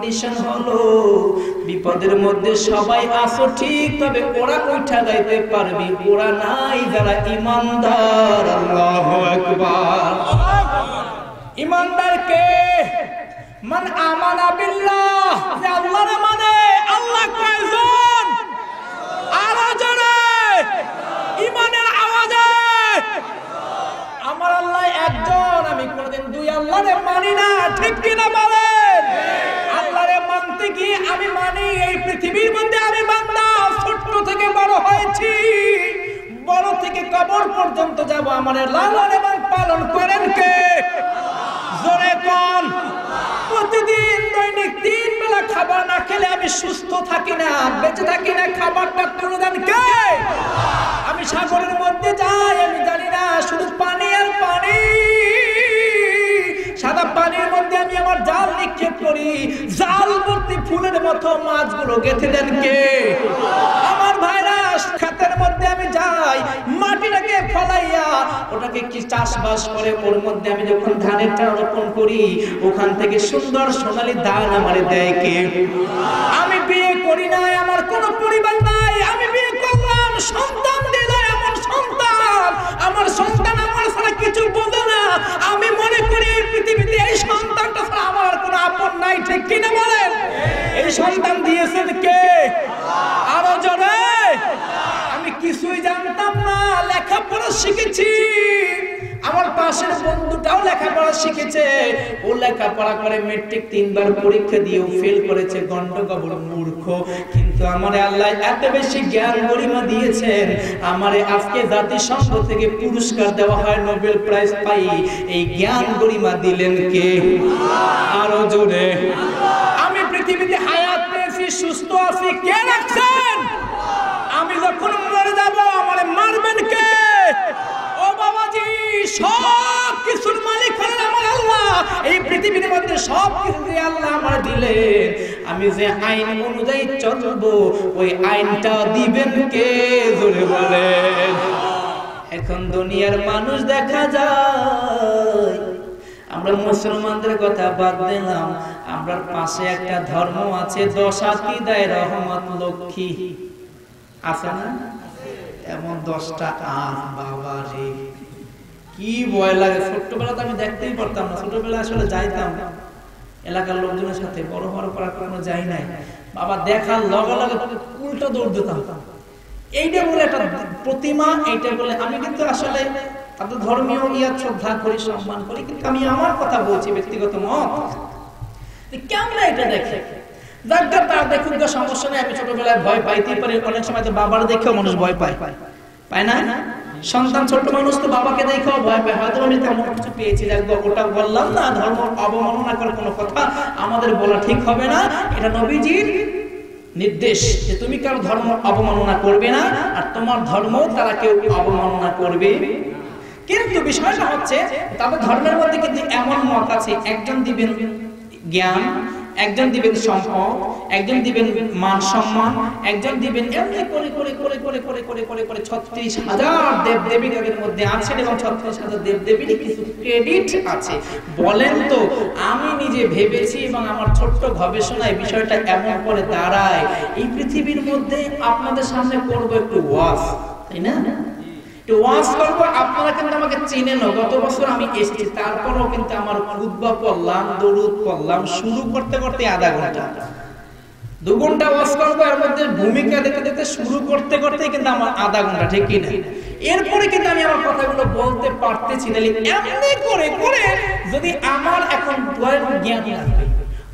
Condition হলো। বিপদের মধ্যে সবাই আসো ঠিক, তবে ওরা উঠা যাইতে পারবি। ওরা নাই যারা ইমানদার। আল্লাহু আকবার। ইমানদার কে মান আমানা বিল্লাহ, যে আল্লাহর মানে আল্লাহ কয়জন? আরও জোরে। ইমানের আওয়াজে। আমার আল্লাহ একজন, আমি কোনদিন দুই আল্লাহরে মানি না, ঠিক কিনা বলেন? আল্লাহরে মানতে গিয়ে আমি মানি, এই পৃথিবীর মধ্যে আমি বান্দা, ছোট্ট থেকে বড় হয়েছি। বড় থেকে কবর পর্যন্ত যাব আমার লালন এবং পালন করেন কে? জোরে কোন। প্রতিদিন দৈনিক তিন বেলা খাবার না খেলে আমি সুস্থ থাকি না, বেঁচে থাকি না, খাবারটা তুলে দেন কে? আমি সাগরের মধ্যে যাই, আমি জানি না, শুধু পানি আর পানি। সাদা পানির মধ্যে আমি আমার জাল নিক্ষেপ করি। জাল ভর্তি ফুলের মতো মাছগুলো গেঁথে দেন কে? আমার ভাইরা খাতের মধ্যে আমি যাই, মাটিটাকে ফলাইয়া ওটাকে কি চাষবাস করে? ওর মধ্যে আমি যখন ধানের চারা রোপণ করি, ওখান থেকে সুন্দর সোনালী ধান আমার দেয় কে? আমি বিয়ে করি নাই, আমার কোনো পরিবার নাই। আমি বিয়ে করলাম, সন্তান দিল এমন সন্তান। আমার সন্তান আমার কিছু বলো না। আমি মনে করি এই পৃথিবীতে এই সন্তানটা ছাড়া আমার কোনো আপন নাই, ঠিক কিনা বলেন? এই সন্তান দিয়েছেন কে? আরও জোরে। আমি কিছুই জানতাম না, লেখাপড়া শিখেছি। আমার পাশের বন্ধুটাও লেখাপড়া শিখেছে। ও লেখাপড়া করে মেট্রিক তিনবার পরীক্ষা দিয়েও ফেল করেছে গন্ডগোবর মূর্খ। কিন্তু আমার আল্লাহ এত বেশি জ্ঞান গরিমা দিয়েছেন। আমারে আজকে জাতিসংঘ থেকে পুরস্কার দেওয়া হয়, নোবেল প্রাইজ পাই। এই জ্ঞান গরিমা দিলেন কে? আরও জোরে। আমি পৃথিবীতে হায়াত পেয়েছি, সুস্থ আছি, কে রাখছেন? আমি যখন মরে যাব, আমার মারবেন কে? সব কিছুর মালিক হলেন আমার আল্লাহ। এই পৃথিবীর মধ্যে সব কিছু আল্লাহ আমার দিলেন। আমি যে আইন অনুযায়ী চলবো, ওই আইনটা দিবেন কে জোরে বলেন এখন দুনিয়ার মানুষ দেখা যায়, আমরা মুসলমানদের কথা বাদ দিলাম। আমরা পাশে একটা ধর্ম আছে দশাতি দেয় রহমত লক্ষ্মী। আছে না? এমন দশটা আর বাবা রে কি ভয় লাগে? ছোট্টবেলা তো আমি দেখতেই পারতাম না ছোটবেলা আসলে যাইতাম। এলাকার লোকজনের সাথে, বড় বড় করার কোনো যাই নাই। বাবা দেখার লগে লগে উল্টো দৌড় দিতাম। এইটা বলে একটা প্রতিমা, এইটা বলে আমি কিন্তু আসলে তাদের ধর্মীয় ইয়া শ্রদ্ধা করি, সম্মান করি, কিন্তু আমি আমার কথা বলছি ব্যক্তিগত মত। কেমন এটা দেখে? যার তার দেখুন সমস্যা নেই, আমি ছোটবেলায় ভয় পাইতেই পারি। অনেক সময় তো বাবার দেখেও মানুষ ভয় পায়। পায় না? সন্তান ছোট মানুষ তো বাবাকে দেখেও ভয় পায় হয়তো আমি তেমন কিছু পেয়েছি। ওটা বললাম না, ধর্ম অবমাননা করার কোনো কথা আমাদের বলা ঠিক হবে না। এটা নবীজির নির্দেশ যে তুমি কারও ধর্ম অবমাননা করবে না, আর তোমার ধর্ম তারা কেউ অবমাননা করবে কিন্তু বিষয়টা হচ্ছে, তাদের ধর্মের মধ্যে কিন্তু এমন মত আছে, একজন দিবেন জ্ঞান একজন দিবেন সম্পদ, একজন দিবেন মান সম্মান, একজন দিবেন এমনি করে করে করে করে করে করে করে করে ছত্রিশ হাজার দেব দেবী তাদের মধ্যে আছেন এবং ছত্রিশ হাজার দেব দেবীর কিছু ক্রেডিট আছে। বলেন তো, আমি নিজে ভেবেছি এবং আমার ছোট্ট গবেষণায় বিষয়টা এমন করে দাঁড়ায়, এই পৃথিবীর মধ্যে আপনাদের সামনে করব একটু ওয়াজ, তাই না? আপনারা আমাকে গত বছর আমি এসেছি, তারপরও কিন্তু আমার পড়লাম শুরু করতে দু ঘণ্টা এর মধ্যে ভূমিকা দেখতে দেখতে শুরু করতে করতে কিন্তু আমার আধা ঘণ্টা, ঠিক কি না? এরপরে কিন্তু আমি আমার কথাগুলো বলতে পারতেছি না এমনি করে করে যদি আমার এখন জ্ঞান লাগবে।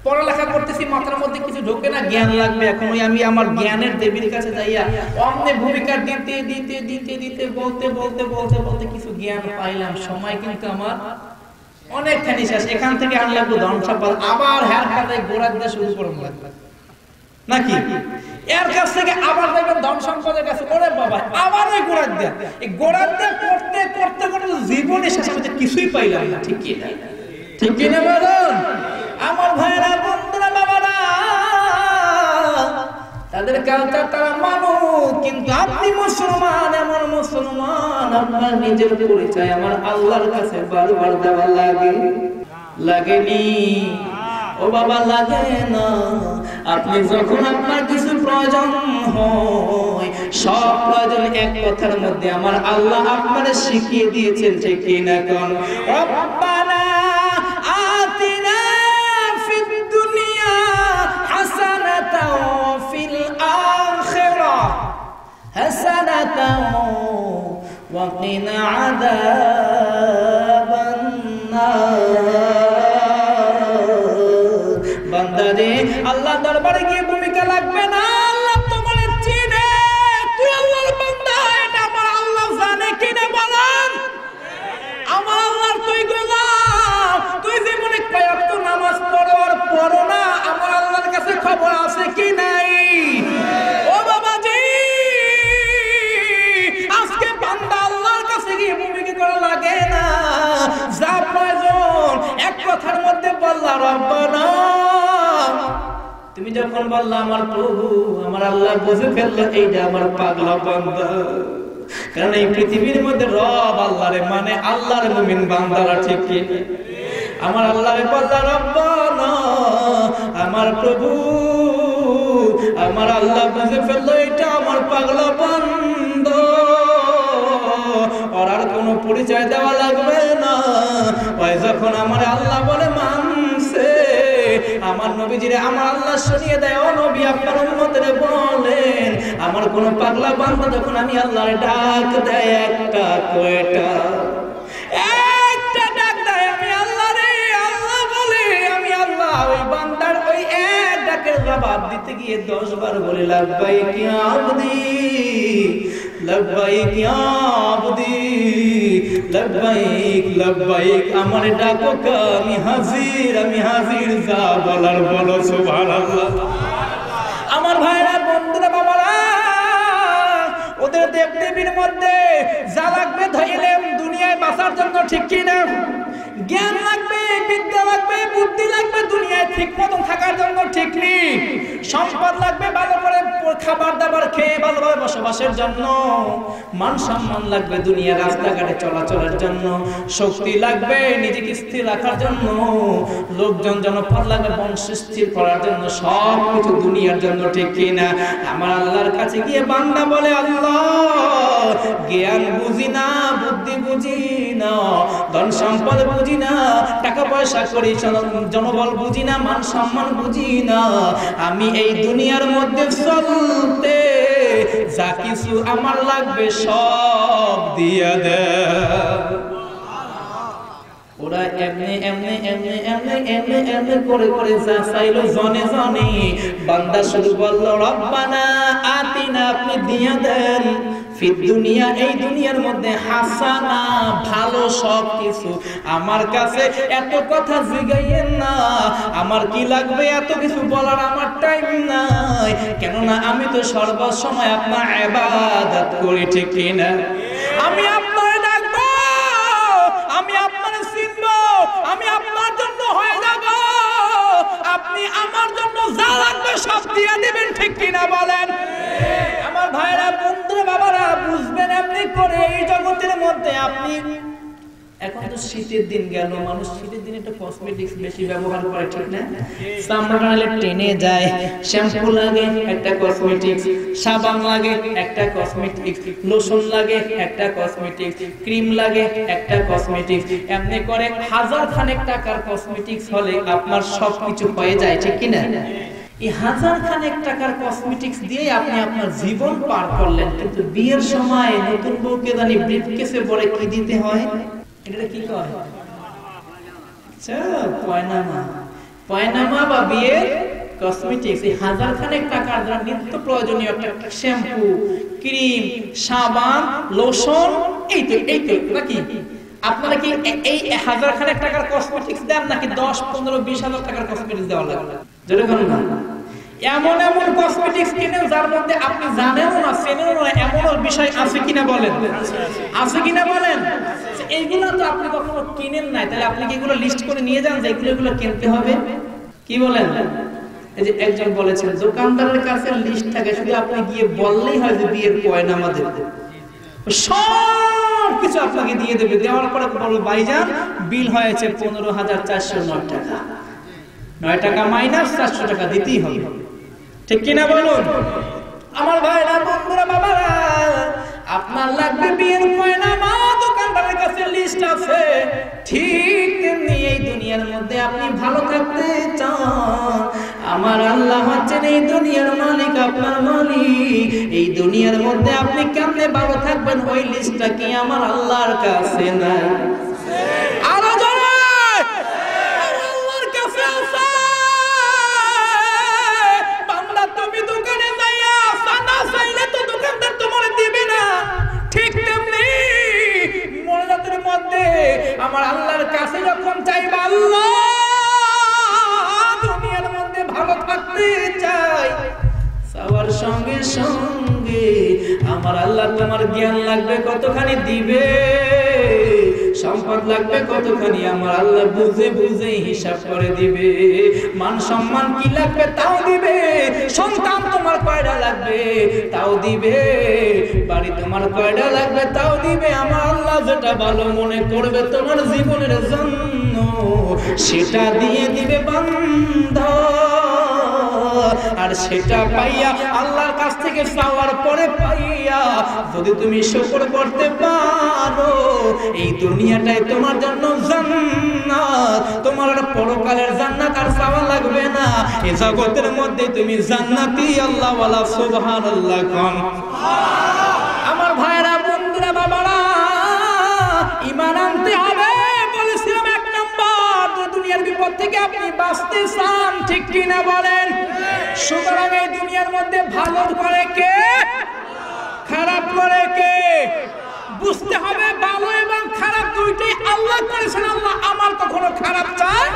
পড়ালেখা করতেছি, মাথার মধ্যে কিছু ঢোকে না, জ্ঞান লাগবে এখন ওই আমি আমার জ্ঞানের দেবীর কাছে যাইয়া অমনে ভূমিকা দিতে দিতে দিতে দিতে, বলতে বলতে বলতে বলতে কিছু জ্ঞান পাইলাম। সময় কিন্তু আমার অনেকখানি শেষ। এখান থেকে আর লাগবো ধন সম্পদ আবার হ্যার কাদায় গোড়ার দিয়ে শুরু করব নাকি? এর কাছ থেকে আবার দেখবেন ধন সম্পদের কাছে, ওরে বাবা আবার ওই গোড়ার দেয়া এই গোড়ার দেয়া করতে করতে করতে জীবনে শেষ কিছুই পাইলাম না, ঠিক কি? কিনা আপনি আল্লাহর কাছে লাগেনি? ও বাবা, লাগে না। আপনি যখন আপনার কিছু প্রয়োজন হয়, সব প্রয়োজন এক কথার মধ্যে আমার আল্লাহ আপনারা শিখিয়ে দিয়েছেন যে কোন রব্বানা وقنا عذاب النار বান্দারে আল্লাহ দরবারে গিয়ে ভূমিকা লাগবে না আল্লাহ তোমার চিনে তুই আল্লাহর বান্দা এটা আমার আল্লাহ জানে কিনা বলেন আমার আল্লাহর তুই গোলাম তুই জীবনে কয়েকটা নামাজ পড়ো আর পড়ো না আমার আল্লাহর কাছে খবর আছে কি নাই যা প্রয়োজন, এক কথার মধ্যে বললা, রব্বানা। তুমি যখন বললা, আমার প্রভু, আমার আল্লাহ বুঝে ফেলল এইটা আমার পাগলা বান্দা। কারণ এই পৃথিবীর মধ্যে রব আল্লাহরে মানে আল্লাহর মুমিন বান্দারা, ঠিক কি? আমার আল্লাহরে বললা, রব্বানা, আমার প্রভু, আমার আল্লাহ বুঝে ফেলল এটা আমার পাগলা বান্দা। ওর আর কোনো পরিচয় দেওয়া লাগবে না। ওই যখন আমার আল্লাহ বলে, মানছে। আমার নবীজিরে আমার আল্লাহ শুনিয়ে দেয়, ও নবী, আপনার উম্মতের বলেন। আমার কোন পাগলা বান্দা যখন আমি আল্লাহর ডাক দেয়, একটা কয়টা? একটা ডাক দেয়, আমি আল্লাহ রে, আল্লাহ বলে। আমি আল্লাহ, ওই বান্দার ওই এক ডাকের জবাব দিতে গিয়ে দশ বার বলে, লাভবাই কি আবদি লব্বাইক ইয়া আবদি, লব্বাইক লব্বাইক, আমার ডাকো আমি হাজির আমি হাজির যা বলার বলো, সুবহানাল্লাহ। আমার ভাইরা, বন্ধুরা, বাবারা, ওদের দেব দেবীর মধ্যে যা লাগবে ধইলেম দুনিয়ায় বাঁচার জন্য ঠিক কি না জ্ঞান লাগবে বুদ্ধি লাগবে, দুনিয়ায় ঠিক মতন থাকার জন্য ঠিক নেই। সম্পদ লাগবে, ভালো করে খাবার দাবার খেয়ে ভালোভাবে বসবাসের জন্য। মান সম্মান লাগবে, দুনিয়া রাস্তাঘাটে চলাচলের জন্য। শক্তি লাগবে, নিজেকে স্থির রাখার জন্য। লোকজন জনপদ লাগবে, বংশ স্থির করার জন্য। সব কিছু দুনিয়ার জন্য ঠিক কিনা? আমার আল্লাহর কাছে গিয়ে বান্দা বলে, আল্লাহ জ্ঞান বুঝি না, বুদ্ধি বুঝি না, ধন সম্পদ বুঝি না, টাকা পয়সা করি জনবল বুঝি না, মান সম্মান বুঝি না। আমি এই দুনিয়ার মধ্যে চলতে যা কিছু আমার লাগবে সব দিয়ে দে। ওরা এমনি এমনি এমনি এমনি এমনি এমনি করে করে যা চাইলো জনে জনে। বান্দা শুধু বলল, রব্বানা আতিনা, আপনি দিয়ে দেন। দুনিয়া, এই দুনিয়ার মধ্যে হাসানা, ভালো সব কিছু। আমার কাছে এত কথা জিগাইয়েন না। আমার কি লাগবে এত কিছু বলার আমার টাইম নাই। কেননা আমি তো সর্বসময় আপনার আবাদাত করি, ঠিক কিনা? আমি আপনার আপনি আমার জন্য যা লাগবে সব দিয়ে দিবেন, ঠিক কিনা বলেন? আমার ভাইরা বন্ধুরা, বাবারা, বুঝবেন আপনি করে এই জগতের মধ্যে আপনি এখন তো শীতের দিন গেল, মানুষ শীতের কসমেটিক্স বেশি ব্যবহার করে, ঠিক না? যায় শ্যাম্পু লাগে, একটা কসমেটিক্স সাবান লাগে, একটা কসমেটিক্স লোশন লাগে, একটা কসমেটিক্স ক্রিম লাগে, একটা কসমেটিক্স এমনি করে হাজার খানেক টাকার কসমেটিক্স হলে আপনার সবকিছু হয়ে যায়, ঠিক কিনা? এই হাজার খানেক টাকার কসমেটিক্স দিয়ে আপনি আপনার জীবন পার করলেন, কিন্তু বিয়ের সময় নতুন বউকে জানি ব্রিফকেসে পরে কি দিতে হয়? এটা কি পয়নামা। পয়নামা বা বিয়ের কসমেটিক্স এই হাজার খানেক টাকার যারা নিত্য প্রয়োজনীয় একটা শ্যাম্পু ক্রিম সাবান লোশন এই তো এই তো নাকি? আপনারা কি এই হাজার খানেক টাকার কসমেটিক্স দেন নাকি দশ, পনেরো, বিশ হাজার টাকার কসমেটিক্স দেওয়া লাগে? যেটা না। এমন এমন কসমেটিক্স কিনেন যার মধ্যে আপনি জানেন না চেনেন না এমন বিষয় আছে কিনা বলেন? আছে কিনা বলেন? এইগুলো তো আপনি কখনো কিনেন নাই। তাহলে আপনি কি এগুলো লিস্ট করে নিয়ে যান যে এগুলো এগুলো কিনতে হবে? কি বলেন? এই যে একজন বলেছেন, দোকানদারের কাছে লিস্ট থাকে, শুধু আপনি গিয়ে বললেই হয় যে বিয়ের পয়না আমাদের। সব কিছু আপনাকে দিয়ে দেবে। দেওয়ার পরে বলব ভাইজান, বিল হয়েছে পনেরো হাজার চারশো নয় টাকা। নয় টাকা মাইনাস চারশো টাকা দিতেই হবে। ঠিক কিনা বলুন? আমার ভাইরা, বন্ধুরা, বাবারা, আপনার লাগবে বিয়ের ময়না মা দোকানদারের কাছে লিস্ট আছে। ঠিক তেমনি এই দুনিয়ার মধ্যে আপনি ভালো থাকতে চান। আমার আল্লাহ হচ্ছেন এই দুনিয়ার মালিক, আপনার মালিক। এই দুনিয়ার মধ্যে আপনি কেমনে ভালো থাকবেন, ওই লিস্টটা কি আমার আল্লাহর কাছে না আমার আল্লাহর কাছে যখন চাইবা, আল্লাহ, দুনিয়ার মধ্যে ভালো থাকতে চাই। সবার সঙ্গে সঙ্গে আমার আল্লাহ তোমার জ্ঞান লাগবে, কতখানি দিবে? সম্পদ লাগবে কতখানি? আমার আল্লাহ বুঝে বুঝে হিসাব করে দিবে। মান সম্মান কি লাগবে তাও দিবে। সন্তান তোমার কয়টা লাগবে তাও দিবে। বাড়ি তোমার কয়টা লাগবে তাও দিবে। আমার আল্লাহ যেটা ভালো মনে করবে তোমার জীবনের জন্য, সেটা দিয়ে দিবে বান্ধব আর সেটা পাইয়া আল্লাহর কাছ থেকে চাওয়ার পরে পাইয়া যদি তুমি শুকর করতে পারো, এই দুনিয়াটাই তোমার জন্য জান্নাত। তোমার পরকালের জান্নাত আর চাওয়া লাগবে না। এই জগতের মধ্যে তুমি জান্নাতি আল্লাহ ওয়ালা সুবহানাল্লাহ কোন। আমার ভাইরা, বন্ধুরা, বাবারা ইমান আনতে হবে। দুনিয়ার বিপদ থেকে আপনি বাঁচতে চান, ঠিক কিনা বলেন? সুতরাং এই দুনিয়ার মধ্যে ভালো করে কে? খারাপ করে কে? বুঝতে হবে ভালো এবং খারাপ দুইটাই আল্লাহ করেছেন। আল্লাহ আমার কখনো খারাপ চায়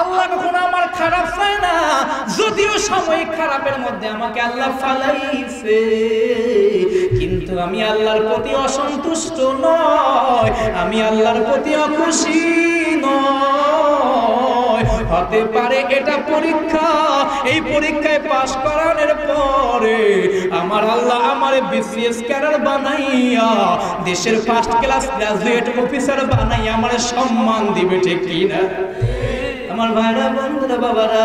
আল্লাহ কখনো আমার খারাপ চায় না। যদিও সাময়িক খারাপের মধ্যে আমাকে আল্লাহ ফালাইছে। কিন্তু আমি আল্লাহর প্রতি অসন্তুষ্ট নয়। আমি আল্লাহর প্রতি অখুশি নয়। হতে পারে এটা পরীক্ষা। এই পরীক্ষায় পাশ করানোর পরে আমার আল্লাহ আমার বিসিএস ক্যাডার বানাইয়া, দেশের ফার্স্ট ক্লাস গ্রাজুয়েট অফিসার বানাইয়া আমার সম্মান দিবে, ঠিক কিনা? আমার ভাইরা, বন্ধুরা, বাবারা,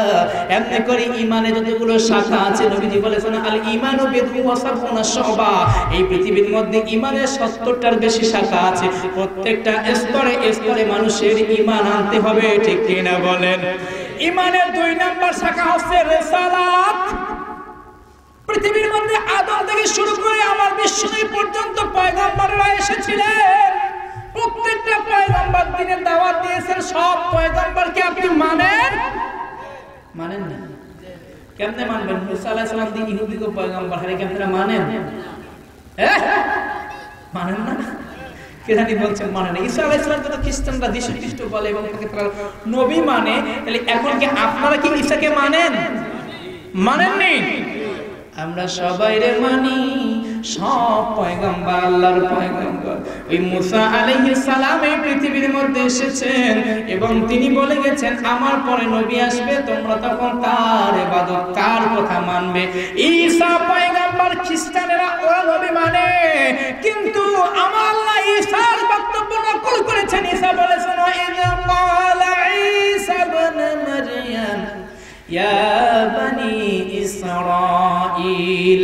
এমনি করে ইমানে যতগুলো শাখা আছে, নবীজি বলেছেন আল ইমান ও বেদু ওয়াসাফুনা শবা এই পৃথিবীর মধ্যে ইমানের 70টার বেশি শাখা আছে। প্রত্যেকটা স্তরে স্তরে মানুষের ইমান আনতে হবে, ঠিক কিনা বলেন? ইমানের দুই নাম্বার শাখা হচ্ছে রিসালাত। পৃথিবীর মধ্যে আদম থেকে শুরু করে আমার বিশ্বনবী পর্যন্ত পয়গম্বররা এসেছিলেন। পয়গম্বর দাওয়াত দিয়েছেন, সব পয়গম্বরকে আপনি মানেন? মানেন না। কেমনে মানবেন? মুসা ইহুদিকে পয়গম্বর, হারে কি আপনারা মানেন মানেন না? বলছেন মানে না। ঈসা আলাইহিস সালামকে তো খ্রিস্টানরা যীশু খ্রিস্ট বলে এবং তাকে তারা নবী মানে তাহলে এখন কি আপনারা কি ঈসাকে মানেন? মানেননি? আমরা সবাই রে মানি। সব পয়গম্বর, আল্লাহর পয়গম্বর। ওই মুসা আলাইহিস সালাম এই পৃথিবীর মধ্যে এসেছেন এবং তিনি বলে গেছেন, আমার পরে নবী আসবে, তোমরা তখন তার ইবাদত, তার কথা মানবে। ঈসা পয়গম্বর খ্রিস্টানেরা ওরা নবী মানে। কিন্তু আমার আল্লাহ ঈসার বক্তব্য নকল করেছেন। ঈসা বলেছেন ইযা ক্বালা ঈসা ইবনে মারইয়াম ইয়া বনি ইসরাঈল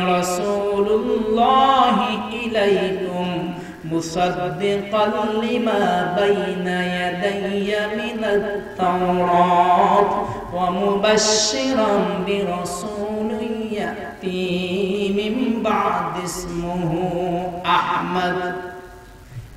رسول الله إليكم مصدقا لما بين يدي من التوراة ومبشرا برسول يأتي من بعد اسمه أحمد.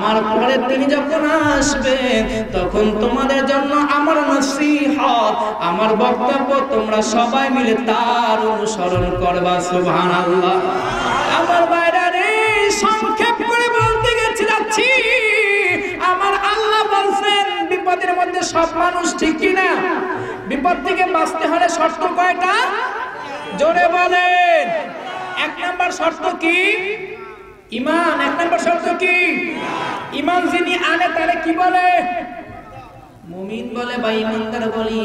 আমার পরে তিনি যখন আসবেন তখন তোমাদের জন্য আমার নসিহত, আমার বক্তব্য তোমরা সবাই মিলে তার অনুসরণ করবা, সুবহানাল্লাহ। আমার বাইরে রে, সংক্ষেপ করে বলতে গেছি, যাচ্ছি। আমার আল্লাহ বলছেন, বিপদের মধ্যে সব মানুষ ঠিক কিনা? বিপদ থেকে বাঁচতে হলে শর্ত কয়টা? জোরে বলেন। এক নাম্বার শর্ত কি? ইমান, এক নম্বর শর্ত কি? ইমান যিনি আনে, তারে কি বলে? মুমিন বলে বা ইমানদার বলি,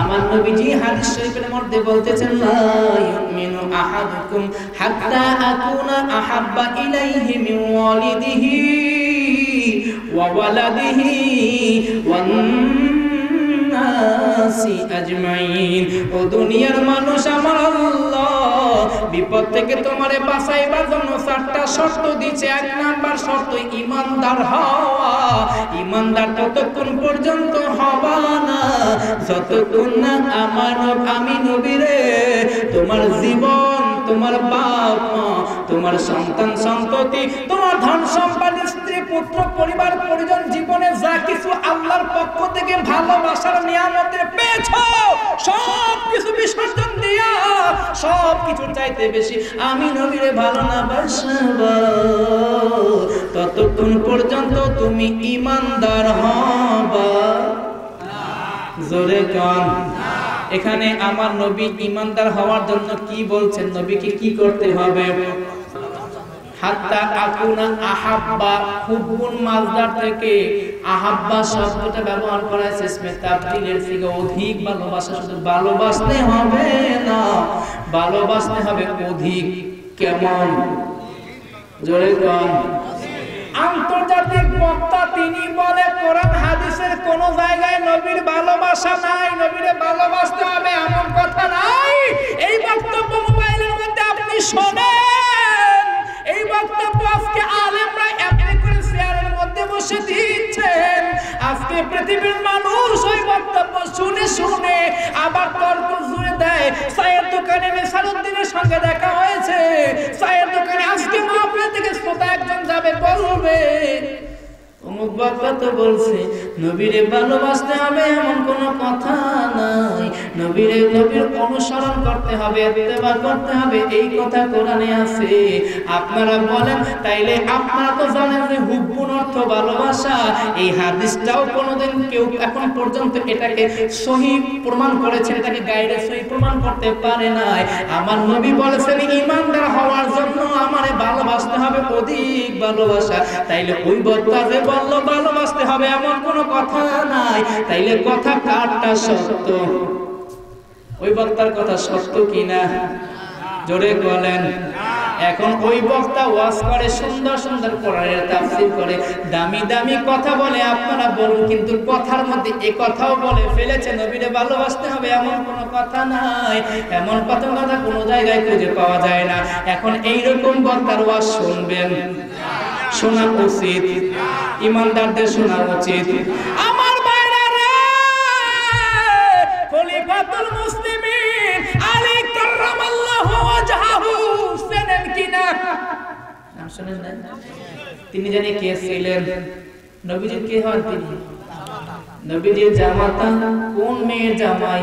আমার নবীজি হাদিস শরীফের মধ্যে বলতেছেন, লা ইউমিনু আহাদুকুম আকুনা আহাব্বা ইলাইহি মিন ওয়ালিদিহি ওয়া ওয়ালাদিহি ওয়ান নাসি আজমাইন। ও দুনিয়ার মানুষ আমার আল্লাহ, বিপদ থেকে তোমারে বাঁচাইবার জন্য চারটা শর্ত দিচ্ছে এক নাম্বার শর্ত, ইমানদার হওয়া। ইমানদার ততক্ষণ পর্যন্ত হবা না, যতক্ষণ না আমার আমি নবীরে তোমার জীবন, তোমার বাপ মা, তোমার সন্তান সন্ততি তোমার ধন সম্পদ স্ত্রী পুত্র, পরিবার, পরিজন, জীবনে যা কিছু আল্লাহর পক্ষ থেকে ভালোবাসার নিয়ামতে পেয়েছ সব কিছু বিসর্জন দিয়া সব কিছু চাইতে বেশি আমি নবীরে ভালো না বাসবা ততক্ষণ পর্যন্ত তুমি ইমানদার হবা। জোরে গান এখানে আমার নবী ইমানদার হওয়ার জন্য কি বলছেন? নবীকে কি করতে হবে? হাত্তা আকুনা আহাব্বা, হুব্বুন মাজদার থেকে আহাব্বা শব্দটা ব্যবহার করা হয়েছে তাবদিলের থেকে অধিক ভালোবাসা, শুধু ভালোবাসতে হবে না, ভালোবাসতে হবে অধিক কেমন? জোরে কন। আন্তর্জাতিক বক্তা তিনি বলে, কোরআন হাদিসের কোন জায়গায় নবীর ভালোবাসা নাই, নবীরে ভালোবাসতে হবে এমন কথা নাই। এই বক্তব্য মোবাইলের মধ্যে আপনি শোনেন। এই বক্তব্য আজকে আলেমরা এমনি করে চেয়ারের মধ্যে বসে দিচ্ছেন। আজকে পৃথিবীর মানুষ ওই বক্তব্য শুনে শুনে আবার তর্ক জুড়ে দেয়। চায়ের দোকানে মেসারুদ্দিনের সঙ্গে দেখা হয়েছে। চায়ের দোকানে আজকে মাহফিল থেকে শ্রোতা একজন যাবে বলবে আপনারা বলেন, তাইলে আপনারা তো জানেন যে হুব্বুন অর্থ ভালোবাসা। এই হাদিসটাও কোনোদিন কেউ এখন পর্যন্ত এটাকে সহি প্রমাণ করেছে, এটাকে গাইডে সহি প্রমাণ করতে পারে নাই। আমার নবী বলেছেন, ইমানদার হওয়ার জন্য আমারে ভালোবাসতে হবে অধিক ভালোবাসা। তাইলে ওই বক্তা যে বলল ভালোবাসতে হবে, এমন কোনো কথা নাই। তাইলে কথা কারটা সত্য? ওই বক্তার কথা সত্য কিনা? জোরে বলেন। এখন ওই বক্তা ওয়াজ করে, সুন্দর সুন্দর কোরআনের তাফসীর করে, দামি দামি কথা বলে, আপনারা বলুন, কিন্তু কথার মধ্যে এই কথাও বলে ফেলেছে, নবীরে ভালোবাসতে হবে, এমন কোনো কথা নাই। এমন কথা কথা কোনো জায়গায় খুঁজে পাওয়া যায় না। এখন এই রকম বক্তার ওয়াজ শুনবেন। শোনা উচিত। ইমানদারদের শোনা উচিত। আমার বাইরা রে, খলিফাতুল মুসলিমিন আলী কাররামাল্লাহু ওয়াজহাহু চেনেন কিনা? নাম শুনেন না তিনি জানি কে ছিলেন? নবীজির কে হন তিনি? নবীজির জামাতা কোন মেয়ের জামাই?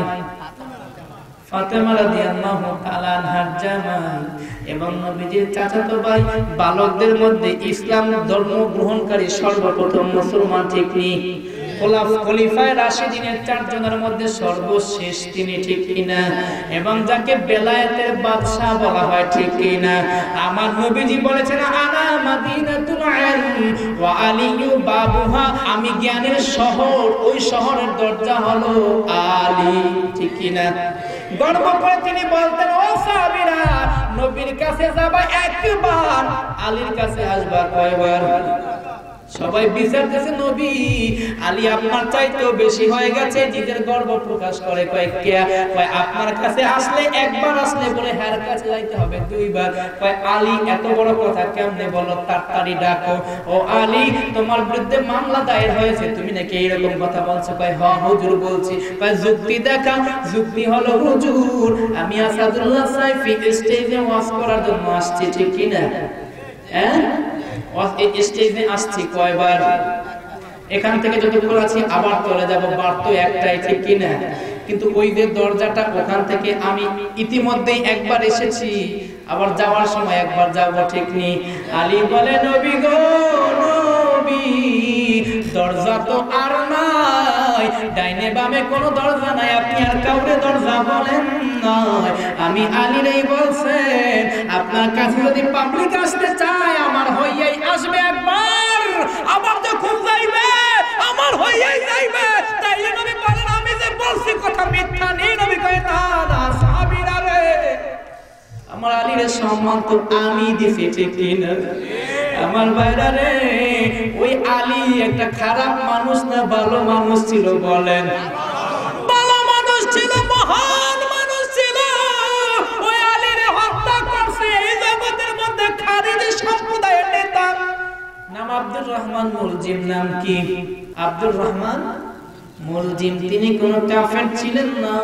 ফাতেমা রাদিয়াল্লাহু তাআলা আনহার জামাই। এবং নবীজির চাচাতো ভাই, বালকদের মধ্যে ইসলাম ধর্ম গ্রহণকারী সর্বপ্রথম মুসলমান ঠিক সর্বশেষ তিনি আমি জ্ঞানের শহর, ওই শহরের দরজা হলো আলী, ঠিক কিনা। গর্ব করে তিনি বলতেন, ও সাহাবীরা নবীর কাছে যাবা একবার আলীর কাছে আসবা কয়বার? সবাই বিচার দিয়েছে নবী। আলী আপনার চাইতেও বেশি হয়ে গেছে, নিজের গর্ব প্রকাশ করে কয়েক কয়, আপনার কাছে আসলে একবার আসলে বলে হ্যার কাছে যাইতে হবে দুইবার। কয়, আলী, এত বড় কথা কেমনে বলো, তাড়াতাড়ি ডাকো। ও আলী, তোমার বিরুদ্ধে মামলা দায়ের হয়েছে, তুমি নাকি এইরকম কথা বলছো? কয় হ হুজুর বলছি। কয়, যুক্তি দেখা, যুক্তি হলো হুজুর। আমি আসাদুল্লাহ সাইফি স্টেজে ওয়াজ করার জন্য আসছি, ঠিক কিনা? হ্যাঁ? আসছি কয়বার? এখান থেকে আছি, আবার চলে বার তো একটাই, ঠিক কিনা? কিন্তু ওই যে দরজাটা, ওখান থেকে আমি ইতিমধ্যেই একবার এসেছি। আবার যাওয়ার সময় একবার যাব, ঠিক নি? আলী বলে, নবী গো, নবী, দরজা তো আর নাই। ডাইনে বামে কোনো দরজা নাই। আপনি আর কাউরে দরজা বলেন নয় আমি আলীরই বলছেন, আপনার কাছে যদি পাবলিক আসতে চায়, আমার হইয়াই আসবে একবার। আমার তো খুব যাইবে, আমার হইয়াই যাইবে। তাইলে নবী বলেন, আমি যে বলছি কথা মিথ্যা নেই, নবী কয়ে না না রে আমার আলীর সম্মান তো আমি দিছি, ঠিক কিনা? আমার বাইরা রে, ওই আলী একটা খারাপ মানুষ না, ভালো মানুষ ছিল বলেন। ভালো মানুষ ছিল, মহান মানুষ ছিল। ওই আলীরে হত্যা করছে, এই জগতের মধ্যে খারিজি সম্প্রদায়ের নেতা। নাম আব্দুর রহমান মুলজিম নাম কি? আব্দুর রহমান মুলজিম তিনি কোন কাফের ছিলেন না,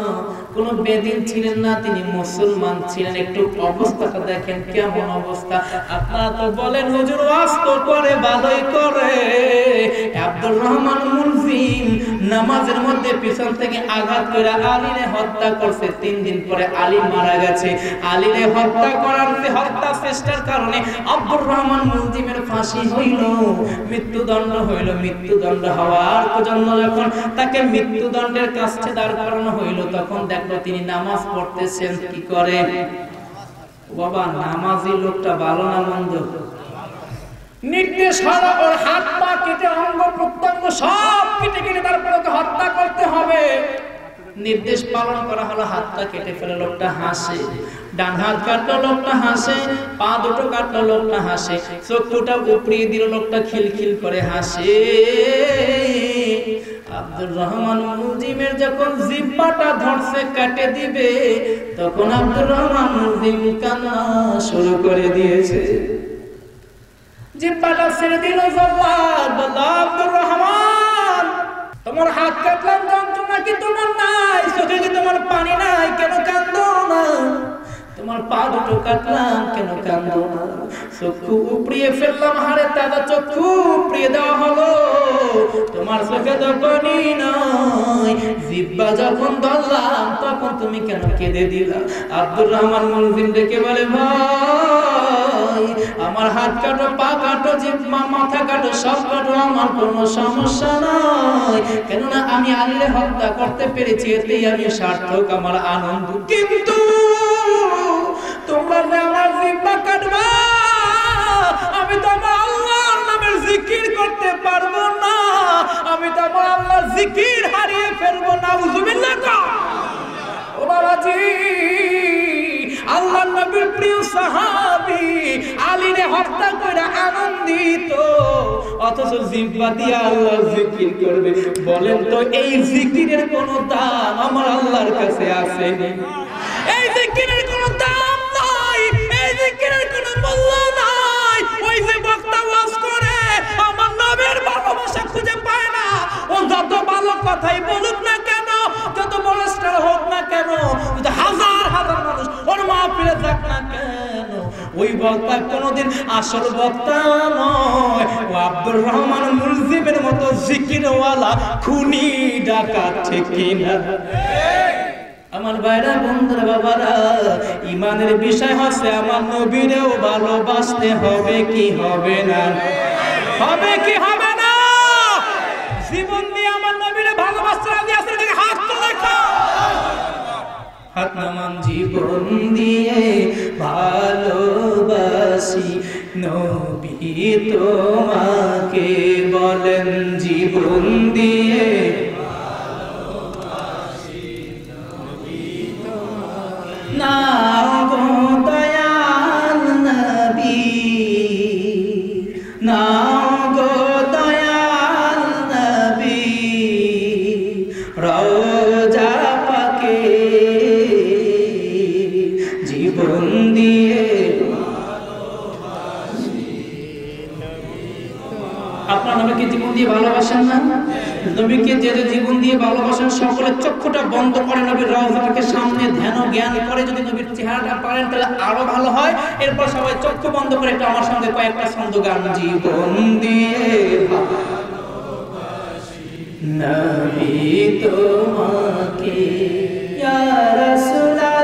কোন বেদিন ছিলেন না, তিনি মুসলমান ছিলেন। একটু অবস্থাটা দেখেন, কেমন অবস্থা। আপনারা তো বলেন, হুজুর, ওয়াজ তো করে ভালোই করে। আব্দুর রহমান মুলজিম নামাজের মধ্যে পিছন থেকে আঘাত করে আলীরে হত্যা করছে। তিন দিন পরে আলী মারা গেছে। আলীরে হত্যা করার হত্যা চেষ্টার কারণে আব্দুর রহমান মুলজিমের ফাঁসি হইল, মৃত্যুদণ্ড হইল। মৃত্যুদণ্ড হওয়ার জন্য যখন তাকে মৃত্যুদণ্ডের কাছে দাঁড় করানো হইল। তখন দেখল তিনি নামাজ পড়তেছেন কি করে? বাবা নামাজি লোকটা ভালো না মন্দ? নির্দেশ হলো ওর হাত পা কেটে অঙ্গ প্রত্যঙ্গ সব কেটে কেটে তারপরে হত্যা করতে হবে। নির্দেশ পালন করা হলো হাতটা কেটে ফেলে লোকটা হাসে। ডান হাত কাটলো লোকটা হাসে। পা দুটো কাটলো লোকটা হাসে। চক্ষুটা উপড়িয়ে দিল লোকটা খিলখিল করে হাসে। আব্দুর রহমান মুজিমের যখন জিব্বাটা ধরছে, কাটে দিবে, তখন আব্দুর রহমান মুজিম কান্না শুরু করে দিয়েছে। জিব্বাটা ছেড়ে দিল আব্দুর রহমান, তোমার হাত কাটলাম যন্ত্রণা কি তোমার নাই? চোখে কি তোমার পানি নাই? কেন কান্দো না? তোমার পা দুটো কাটলাম কেন কান্দো না? চক্ষু উপড়িয়ে ফেললাম, হাড়ে দাদা চক্ষু উপড়িয়ে দেওয়া হলো। তোমার চোখে তো পানি জিব্বা যখন ধরলাম, তখন তুমি কেন কেঁদে দিলা? আব্দুর রহমান মুলজিম ডেকে বলে, ভাই, আমার হাত কাটো, পা কাটো জিব্বা মাথা কাটো, সব কাটো, আমার কোনো সমস্যা নাই। কেননা আমি আল্লে হত্যা করতে পেরেছি, এতেই আমি সার্থক, আমার আনন্দ। কিন্তু তোমরা আমার জিব্বা কাটবা, আমি তো আল্লাহর নামের জিকির করতে পারব না। আমি তো আমার আল্লাহর জিকির হারিয়ে ফেলব না উজুবিল্লাহ ও বাবাজি আল্লাহ নবীর প্রিয় সাহাবী আলীরে হত্যা করে আনন্দিত, অথচ জিব্বা দিয়ে আল্লাহ জিকির করবে। বলেন তো, এই জিকিরের কোন দাম আমার আল্লাহর কাছে আছে? এই জিকিরের কোন দাম নাই, এই জিকিরের কোন মূল্য নাই। ওই যে বক্তা ওয়াজ করে, আমার নবীর ভালোবাসা খুঁজে পায় না। যত ভালো কথাই বলুক না কেন, যত বড় হোক না কেন হাজার হাজার মানুষ ওর মা ফিরে যাক না কেন, ওই বক্তা কোনোদিন আসল বক্তা নয়। ও আব্দুর রহমান মুলজিমের মতো জিকিরওয়ালা খুনি ডাকাত, ঠিক না আমার ভাইরা, বন্ধুরা, বাবারা, ইমানের বিষয় হচ্ছে আমার নবীরেও ভালোবাসতে হবে কি হবে না? হবে কি হবে না জীবন দিয়ে আমার নবীরে ভালোবাসতে রাজি আছে নাকি হাত তো দেখো হাত নামান জীবন দিয়ে ভালোবাসি। নবী তোমাকে বলেন জীবন দিয়ে নবীকে যে যে জীবন দিয়ে ভালোবাসেন সকলের চক্ষুটা বন্ধ করে নবীর রওজাটাকে সামনে ধ্যান জ্ঞান করে যদি নবীর চেহারাটা পারেন, তাহলে আরও ভালো হয়। এরপর সবাই চক্ষু বন্ধ করে একটু আমার সঙ্গে কয়েকটা ছন্দ গান জীবন দিয়ে নবী তোমাকে, ইয়া রাসূলুল্লাহ।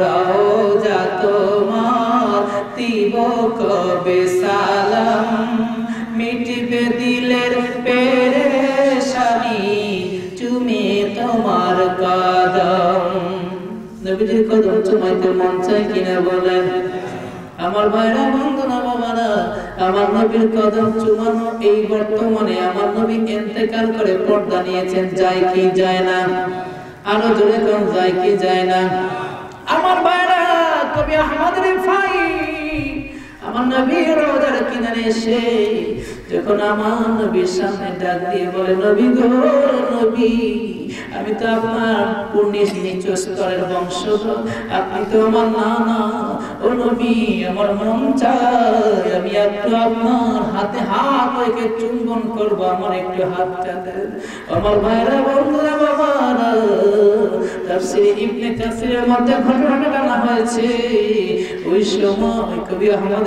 রওজা তোমার কবে সালাম? মিটবে দিলের পেরেশানি, চুমে তোমার কদম। নবীজির কদম চুমাইতে মন চায় কিনা বলেন? আমার ভাইরা বন্ধুরা বাবারা, আমার নবীর কদম চুমানো এই বর্তমানে আমার নবী ইন্তেকাল করে পর্দা নিয়েছেন, যায় কি যায় না? আরও জোরে কোন, যায় কি যায় না? আমার ভাইরা কবি আহমদ রিফাই আমার নবী রোজার কিনারে এসে যখন আমার নবীর সামনে ডাক দিয়ে বলে, নবী গো, নবী, আমি তো আপনার পূর্ণিশ নিচু স্তরের বংশধর। আপনি তো আমার নানা। ও নবী, আমার মন চায় আমি একটু আপনার হাতে হাত রেখে চুম্বন করব, আমার একটু হাতটা দেন। আমার ভাইরা বন্ধুরা বাবারা তাফসিরে ইবনে হয়েছে। ওই সময় কবি আহমদ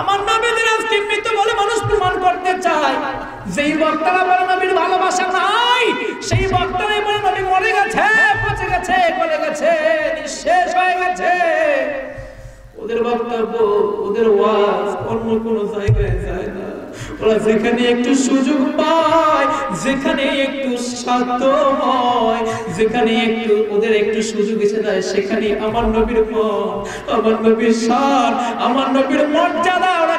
আমার নবীদের আজকে মৃত্যু বলে মানুষ প্রমাণ করতে চায়। যেই বক্তারা বলে নবীর ভালোবাসা নাই, সেই বক্তারাই বলে নবী মরে গেছে, পচে গেছে, গলে গেছে, নিঃশেষ হয়ে গেছে। ওদের বক্তব্য, ওদের ওয়াজ অন্য কোনো জায়গায় যায় না। যেখানে একটু সুযোগ পায়, যেখানে একটু সাধ্য হয়, যেখানে একটু ওদের একটু সুযোগ এসে দেয় সেখানে আমার নবীর পথ, আমার নবীর সার, আমার নবীর মর্যাদা ওরা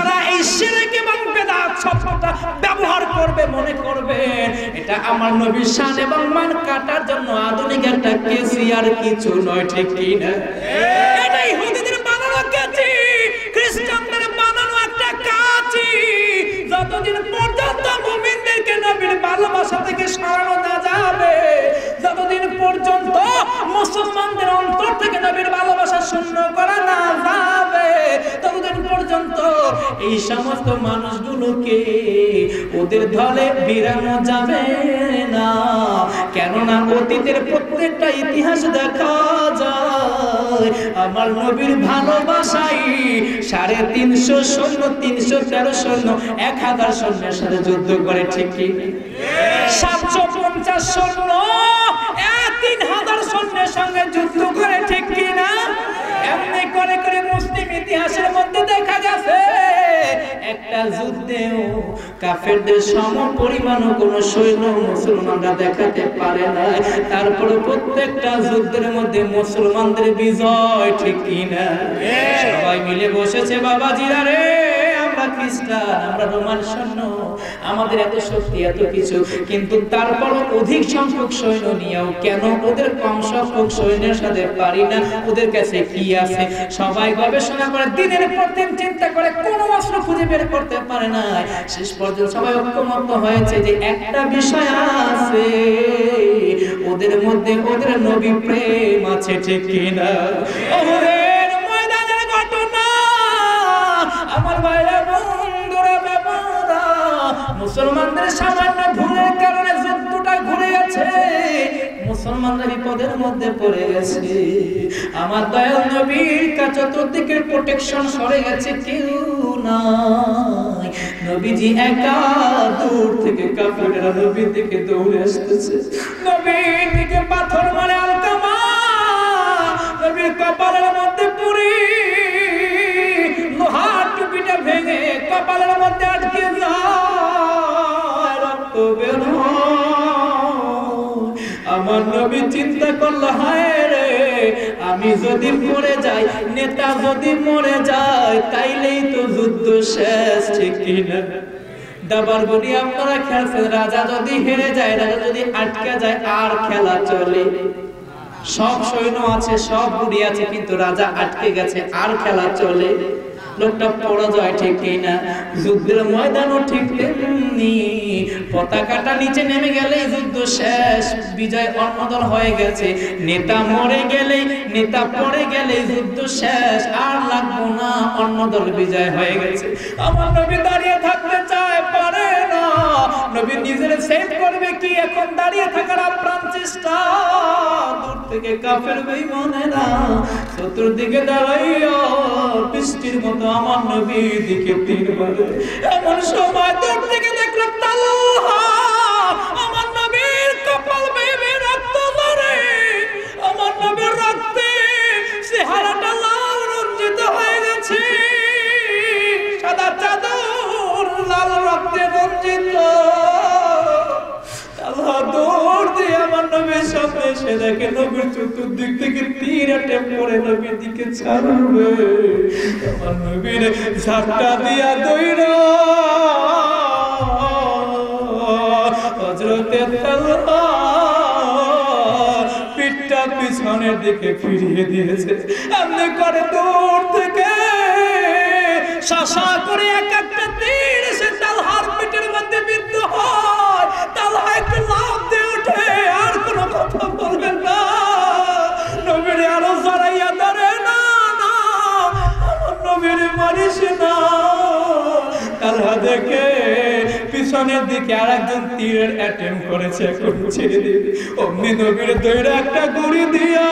এটা আমার নবীর এবং মান কাটার জন্য আধুনিক একটা কেসি, আর কিছু নয়, ঠিক কি না? এটা ইহুদিদের বানানো কেচি খ্রিস্টানদের বানানো একটা কাচি। যতদিন নবীর ভালোবাসা থেকে সরানো না যাবে। যতদিন পর্যন্ত মুসলমানদের অন্তর থেকে নবীর ভালোবাসা শূন্য করা না যাবে, ততদিন পর্যন্ত এই সমস্ত মানুষগুলোকে ওদের দলে যাবে না। কেননা অতীতের প্রত্যেকটা ইতিহাস দেখা যায়, আমার নবীর ভালোবাসাই সাড়ে তিনশো সৈন্য, তিনশো তেরো সৈন্য, এক হাজার সৈন্যের সাথে যুদ্ধ করে, ঠিক কি? সাতশো পঞ্চাশ সৈন্য। তিন হাজার সঙ্গে যুদ্ধ করে ঠিক কি না এমনি করে করে মুসলিম ইতিহাসের মধ্যে দেখা গেছে একটা যুদ্ধেও কাফেরদের সম পরিমাণ কোন সৈন্য মুসলমানরা দেখাতে পারে না। তারপরে প্রত্যেকটা যুদ্ধের মধ্যে মুসলমানদের বিজয় ঠিক কিনা? সবাই মিলে বসেছে বাবাজিরা রে। আমরা খ্রিস্টান, আমরা রোমান সৈন্য, আমাদের এত শক্তি, এত কিছু, কিন্তু তারপর অধিক সংখ্যক সৈন্য নিয়েও কেন ওদের কম সংখ্যক সৈন্যের সাথে পারি না? ওদের কাছে কি আছে? সবাই গবেষণা করে, দিনের পর দিন চিন্তা করে, কোন অস্ত্র খুঁজে বের করতে পারে না শেষ পর্যন্ত সবাই ঐক্যমত হয়েছে যে একটা বিষয় আছে। ওদের মধ্যে ওদের নবী প্রেম আছে, ঠিক কিনা? মুসলমানদের সামান্য ভুলের কারণে যুদ্ধটা ঘুরে গেছে। মুসলমানরা বিপদের মধ্যে পড়ে গেছে। আমার দয়াল নবীর কাছে চতুর্দিকে প্রোটেকশন সরে গেছে কেউ নাই। নবীজি একা দূর থেকে কাফেররা নবীর দিকে দৌড়ে আসতেছে। নবীর দিকে পাথর মারে আলকামা। নবীর কপালের মধ্যে পুরি। লোহার টুপিটা ভেঙে কপালের মধ্যে করল হায় রে, আমি যদি মরে যাই, নেতা যদি মরে যায়, তাইলেই তো যুদ্ধ শেষ, ঠিক কিনা দাবার গড়ি আপনারা খেলছেন, রাজা যদি হেরে যায়, রাজা যদি আটকে যায়, আর খেলা চলে সব সৈন্য আছে, সব বুড়ি আছে, কিন্তু রাজা আটকে গেছে, আর খেলা চলে লোকটা যায় ঠিক না যুদ্ধের ময়দানও ঠিক তেমনি। পতাকাটা নিচে নেমে গেলে যুদ্ধ শেষ, বিজয় অন্যদল হয়ে গেছে। নেতা মরে গেলে, নেতা পড়ে গেলে যুদ্ধ শেষ। আর লাগবো না অন্য দল বিজয় হয়ে গেছে। আমার নবী দাঁড়িয়ে থাকতে চায়, পারে না। নবী নিজের সেভ করবে কি? এখন দাঁড়িয়ে থাকার আপ্রাণ চেষ্টা। থেকে কাফের বেইমানেরা শত্রুর দিকে দাঁড়াইয়া বৃষ্টির মতো আমার নবীর দিকে তীর মারে এমন সময় দূর নবীর দেখে নবীর চতুর্দিক থেকে তীর আটে পড়ে নবীর দিকে ছাড়বে। নবীর ঝাপটা দিয়া দইরা হজরতে পিঠটা পিছনের দিকে ফিরিয়ে দিয়েছে। এমনি করে দূর থেকে শাসা করে এক একটা তীর এসে তালহার পিঠের মধ্যে বিদ্ধ হয়। তালহা একটু লাভ দিয়ে ওঠে কথা আরও না না। নবীরে মারিস না। তালহা দেখে পিছনের দিকে আর তীরের অ্যাটেম্প করেছে, এখন ছেড়ে দিবে। অমনি নবীর দৈরা একটা গুড়ি দিয়া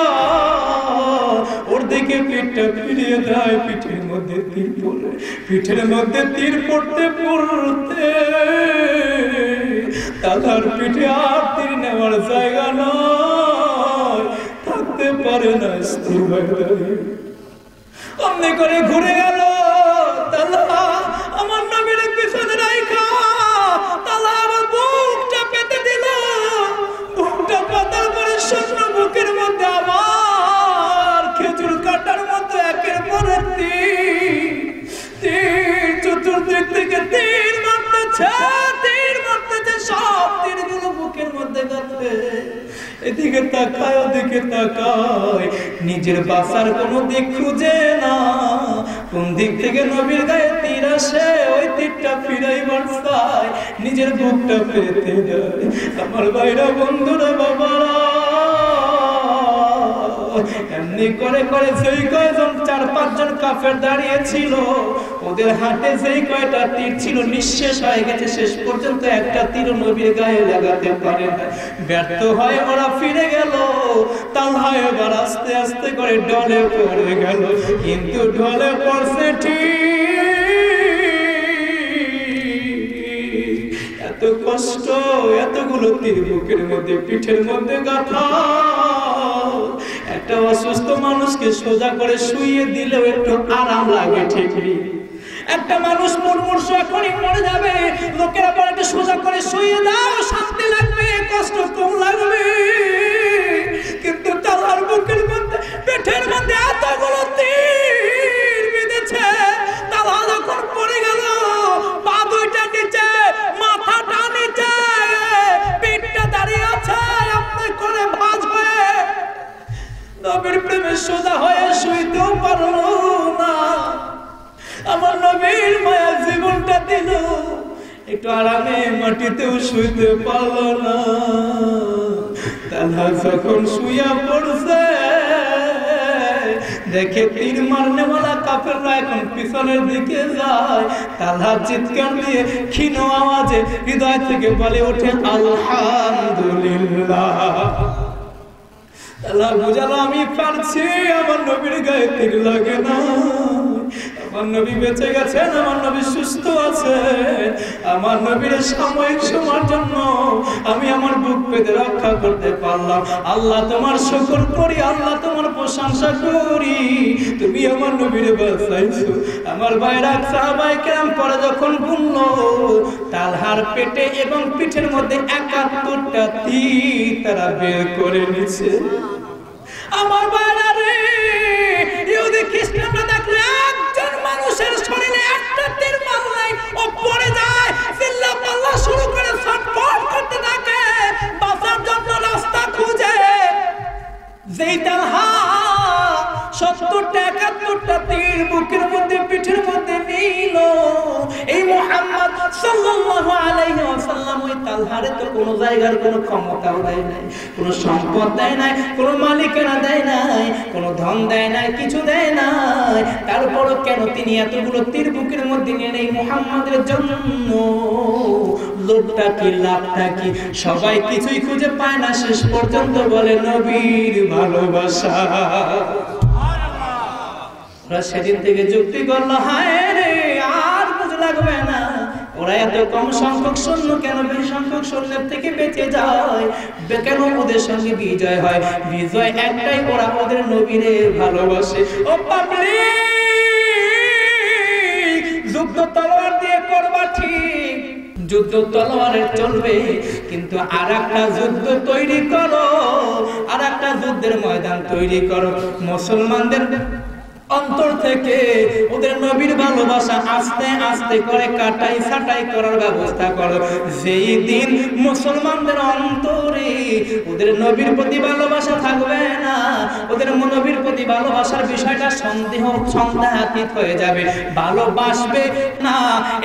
ওর দিকে পিঠটা ফিরিয়ে দেয়, পিঠের মধ্যে তীর পড়ে। পিঠের মধ্যে তীর পড়তে পড়তে তালার পিঠে আর তীর নেওয়ার জায়গা নয় থাকতে পারে না স্থির। অমনি করে ঘুরে গেল, তালা আমার নবীর পিছনে রাইখা তালা এদিকে তাকায়, ওদিকে তাকায়। নিজের বাসার কোনো দিক খুঁজে না। কোন দিক থেকে নবীর গায়ে তীর আসে, ওই তীরটা ফিরাই বর্ষায় নিজের বুকটা পেতে যায়। আমার বাইরা বন্ধুরা, বাবারা এমনি করে করে যেই কয়জন চার পাঁচজন কাফের দাঁড়িয়ে ছিল ওদের হাতে যেই কয়টা তীর ছিল নিঃশেষ হয়ে গেছে, শেষ পর্যন্ত একটা তীর নবীর গায়ে লাগাতে পারে ব্যর্থ ওরা ফিরে গেল এবার আস্তে আস্তে করে পড়ে গেল। কিন্তু পড়ছে ঠিক। এত কষ্ট, এতগুলো তীর বুকের মধ্যে, পিঠের মধ্যে গাথা। একটা অসুস্থ মানুষকে সোজা করে শুইয়ে দিলেও একটু আরাম লাগে ঠিকই একটা মানুষ মুরমুর এখনই মরে যাবে, লোকেরা বলে একটু সোজা করে শুইয়ে দাও, শান্তি লাগবে, কষ্ট কম লাগবে। কিন্তু তালার বুকের মধ্যে, পেটের মধ্যে এতগুলো তীর বিঁধেছে পড়ে গেল, পা দুইটা নিচে নবীর প্রেমে সোজা হয়ে শুইতেও পারল না। আমার নবীর মায়া জীবনটা দিল, একটু আরামে মাটিতেও শুইতে পারল না। তাহা যখন শুইয়া পড়ছে, দেখে তীর মারনেওয়ালা কাফেররা এখন পিছনের দিকে যায়। তালা চিৎকার দিয়ে ক্ষীণ আওয়াজে হৃদয় থেকে বলে ওঠে, আলহামদুলিল্লাহ। আল্লাহ বুঝালো আমি পারছি, আমার নবীর গায়ে তীর লাগে না। আমার নবী বেঁচে গেছেন, আমার নবী সুস্থ আছে আমার নবীর সাময়িক সময়ের জন্য আমি আমার বুক পেতে রক্ষা করতে পারলাম। আল্লাহ তোমার শুকর করি, আল্লাহ তোমার প্রশংসা করি। তুমি আমার নবীর বাঁচাইছো আমার ভাইরা সাহাবাই কেরাম পরে যখন গুনলো তালহার পেটে এবং পিঠের মধ্যে একাত্তরটা তীর তারা বের করে নিছে আমার বাইরা রে, ইহুদি খ্রিস্টানরা দেখলে একজন মানুষের শরীরে একটা তীর মারলাই ও পড়ে যায়। চিল্লা পাল্লা শুরু করে ছটফট করতে থাকে। বাঁচার জন্য রাস্তা খুঁজে। যেই তালহা একাত্তরটা তীর মধ্যে, পিঠের নিল। এই তো কোনো জায়গার কোনো দেয় নাই সম্পদ দেয় নাই দেয় নাই ধন দেয় নাই, কিছু দেয় নাই। কেন তিনি এতগুলো তীর বুকের মধ্যে নিয়ে এই মোহাম্মদের জন্য? লোকটা কি, লাভটা কি? সবাই কিছুই খুঁজে পায় না, শেষ পর্যন্ত বলে, নবীর ভালোবাসা। ওরা সেদিন থেকে যুক্তি করল, হায় রে, আর বুঝ লাগবে না। ওরা এত কম সংখ্যক সৈন্য কেন বেশি সংখ্যক সৈন্যের থেকে বেঁচে যায়? কেন ওদের সঙ্গে বিজয় হয়? বিজয় একটাই, ওরা ওদের নবীরে ভালোবাসে। ও পাবলিক যুদ্ধ তলোয়ার দিয়ে করবা ঠিক। যুদ্ধ তলোয়ারে চলবে, কিন্তু আর একটা যুদ্ধ তৈরি করো। আর একটা যুদ্ধের ময়দান তৈরি করো। মুসলমানদের অন্তর থেকে ওদের নবীর ভালোবাসা আস্তে আস্তে করে কাটাই, ছাটাই করার ব্যবস্থা করো। যেই দিন মুসলমানদের অন্তরে ওদের নবীর প্রতি ভালোবাসা থাকবে না, ওদের নবীর প্রতি ভালোবাসার বিষয়টা সন্দেহ, সন্দেহাতীত হয়ে যাবে। ভালোবাসবে না,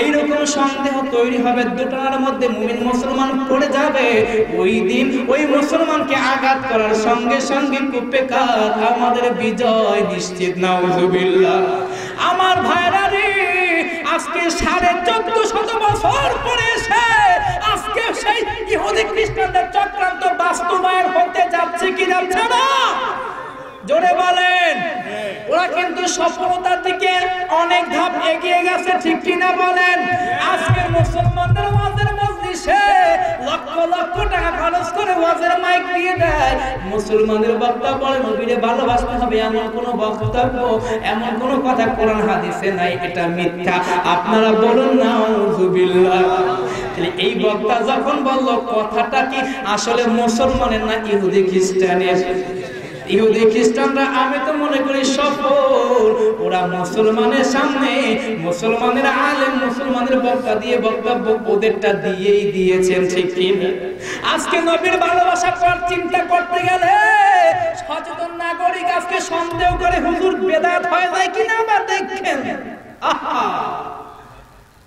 এইরকম সন্দেহ তৈরি হবে, দুটার মধ্যে মুমিন মুসলমান পড়ে যাবে। ওই দিন ওই মুসলমানকে আঘাত করার সঙ্গে সঙ্গে কুপে কাত, আমাদের বিজয় নিশ্চিত আমার ভাইরা রে, আজকে সাড়ে চোদ্দ শত বছর পরে এসে আজকে সেই ইহুদি খ্রিস্টানদের চক্রান্ত বাস্তবায়ন হতে যাচ্ছে কি যাচ্ছে না জোরে বলেন। ওরা কিন্তু সফলতার দিকে অনেক ধাপ এগিয়ে গেছে, ঠিক কিনা বলেন? আজকে মুসলমানদের ওয়াজের মজলিসে লক্ষ লক্ষ টাকা খরচ করে ওয়াজের মাইক দিয়ে দেয়। মুসলমানদের বক্তা বলে, নবীরে ভালোবাসতে হবে এমন কোন বক্তব্য, এমন কোন কথা কোরআন হাদিসে নাই, এটা মিথ্যা। আপনারা বলুন না আউযুবিল্লাহ তাহলে এই বক্তা যখন বলল, কথাটা কি আসলে মুসলমানের না ইহুদি খ্রিস্টানের? ইহুদি খ্রিস্টানরা, আমি তো মনে করি সফল। ওরা মুসলমানের সামনে, মুসলমানের আলেম, মুসলমানের বক্তা দিয়ে বক্তব্য ওদেরটা দিয়েই দিয়েছেন, ঠিক আজকে নবীর ভালোবাসা কর চিন্তা করতে গেলে সচেতন নাগরিক আজকে সন্দেহ করে হুজুর বেদাত হয়ে যায় কিনা আবার দেখেন। আহা!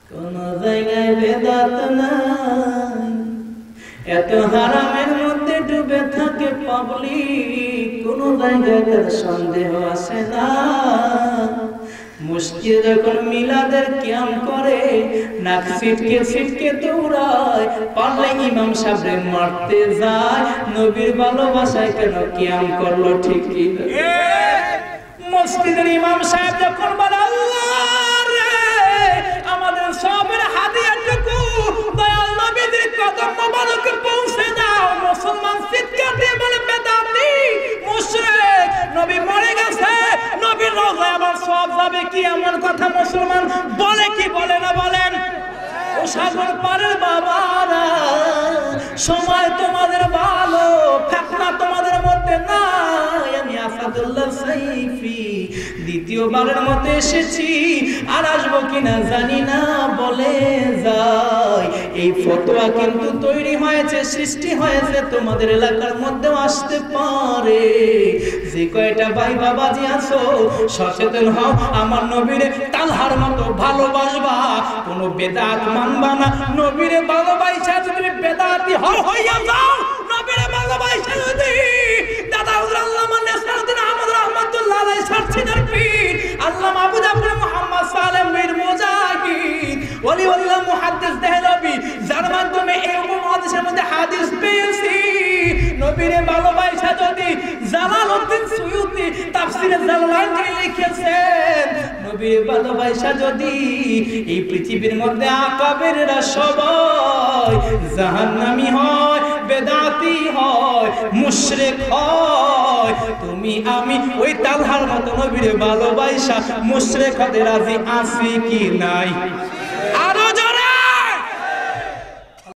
কোন জায়গায় বেদাত নাই। এত হারামের ডুবে থাকে পাবলিক কোন জায়গায় সন্দেহ আসে না। যখন মিলাদের কিয়াম করে, নাক দৌড়ায় পারলে ইমাম মারতে যায়। নবীর ভালোবাসায় কেন কিয়াম করল ঠিক কি না? মসজিদের ইমাম সাহেব যখন বলে আমাদের সবের হাদিয়াটুকু দয়াল নবীদের কদম মোবারকে পৌঁছে দাও। নবী মরে গেছে, নবীর রোজায় আবার সব কি এমন কথা মুসলমান বলে কি বলে না বলেন? ও সাগর পারের বাবারা, সময় তোমাদের ভালো, ফেতনা তোমাদের মধ্যে নাই আমি আসাদুল্লাহ সাইফি। দ্বিতীয়বারের মতো এসেছি, আর আসব কিনা জানি না, বলে যাই। এই ফতোয়া কিন্তু তৈরি হয়েছে, সৃষ্টি হয়েছে, তোমাদের এলাকার মধ্যেও আসতে পারে। যে কয়টা ভাই বাবাজি আছো, সচেতন হও, আমার নবীরে তালহার মতো ভালোবাসবা। কোনো বেদাত মানবা না, নবীরে ভালোবাসা যদি বেদাতি হও, হইয়া যাও। ভালোবাসা যদি দাদা যদি এই পৃথিবীর মধ্যে আকাবেররা সবাই জাহান্নামী হয় বেদাতি হয়, মুশরেক হয়। তুমি, আমি ওই তালহার মতো নবীর ভালোবাসা মুশরেক হতে রাজি আছি কি নাই?